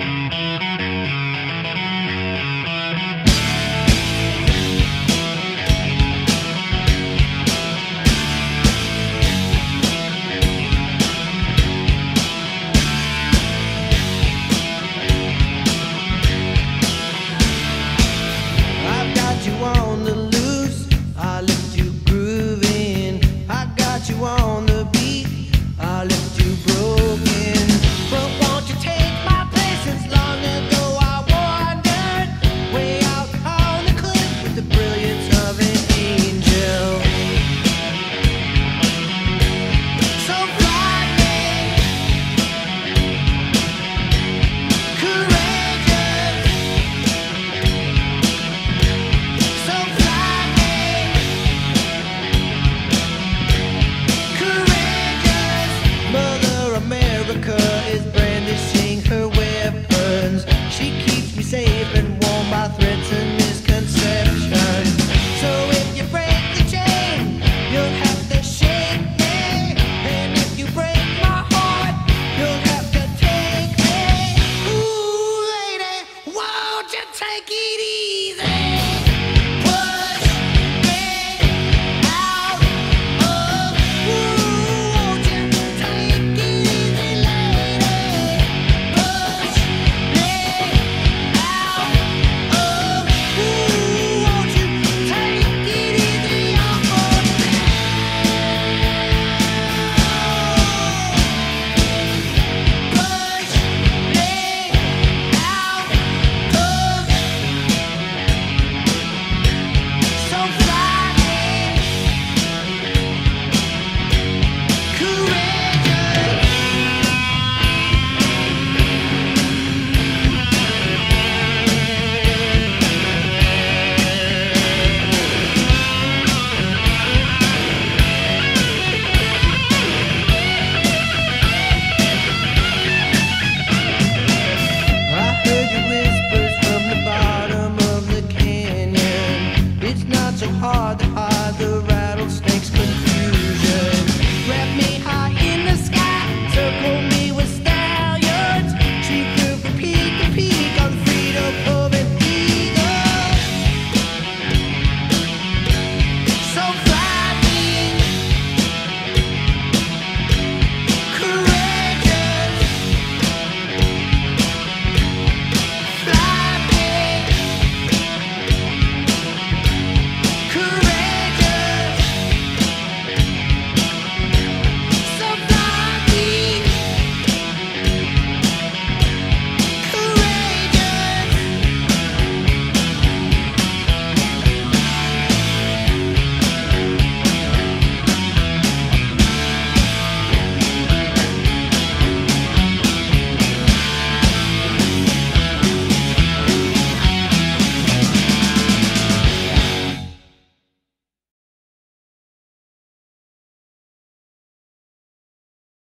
Thank take it easy.